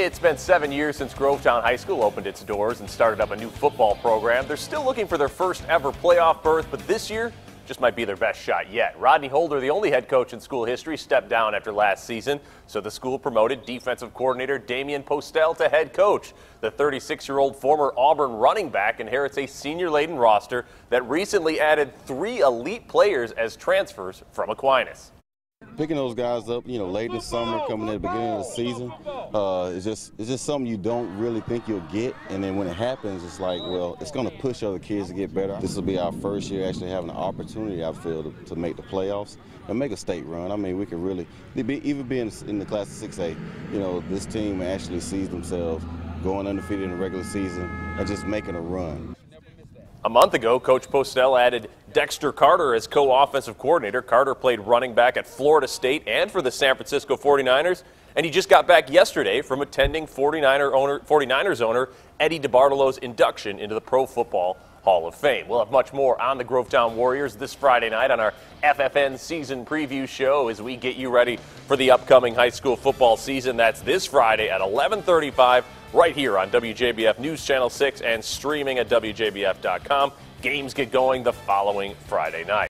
It's been seven years since Grovetown High School opened its doors and started up a new football program. They're still looking for their first ever playoff berth, but this year just might be their best shot yet. Rodney Holder, the only head coach in school history, stepped down after last season, so the school promoted defensive coordinator Damian Postel to head coach. The 36 year old former Auburn running back inherits a senior laden roster that recently added three elite players as transfers from Aquinas picking those guys up, you know, late in the summer, coming at the beginning of the season, uh, it's just it's just something you don't really think you'll get, and then when it happens, it's like, well, it's going to push other kids to get better. This will be our first year actually having an opportunity, I feel, to, to make the playoffs and make a state run. I mean, we could really, even being in the class of 6A, you know, this team actually sees themselves going undefeated in the regular season and just making a run. A month ago, Coach Postel added Dexter Carter as co-offensive coordinator. Carter played running back at Florida State and for the San Francisco 49ers, and he just got back yesterday from attending 49er owner, 49ers owner Eddie DeBartolo's induction into the Pro Football Hall of Fame. We'll have much more on the Grovetown Warriors this Friday night on our FFN season preview show as we get you ready for the upcoming high school football season. That's this Friday at 1135 right here on WJBF News Channel 6 and streaming at WJBF.com. Games get going the following Friday night.